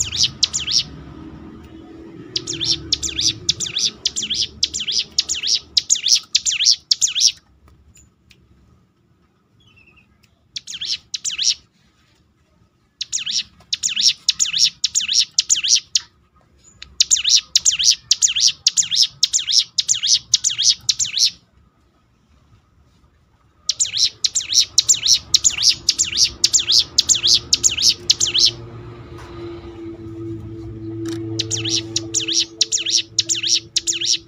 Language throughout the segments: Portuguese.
Thank you. you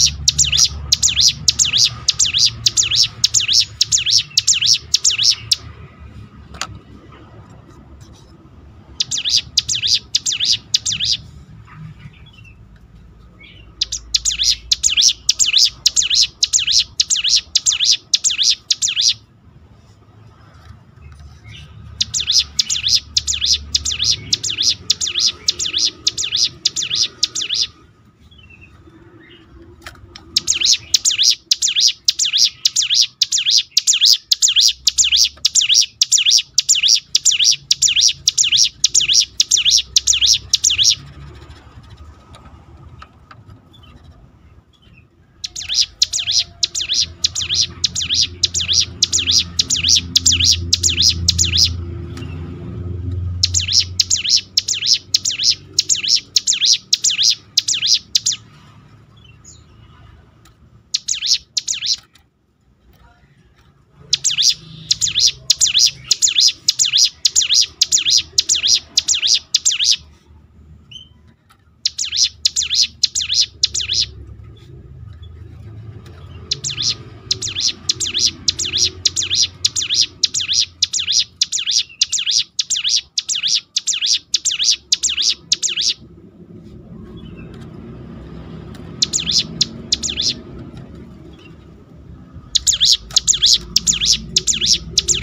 Thank you.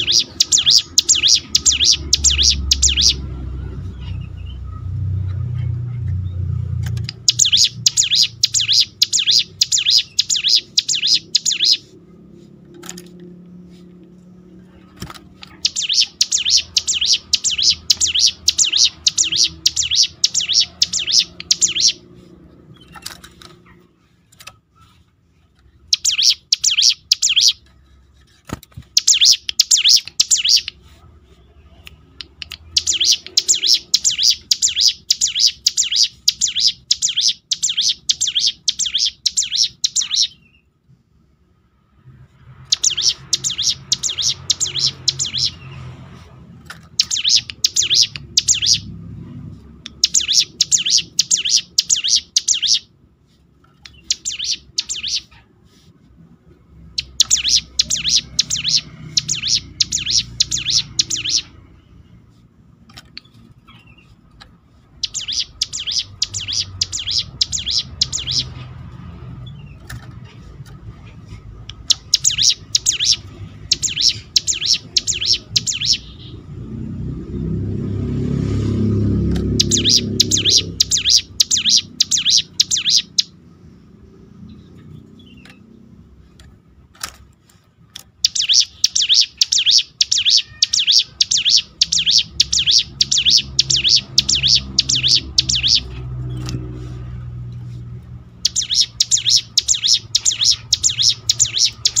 you. Thank you.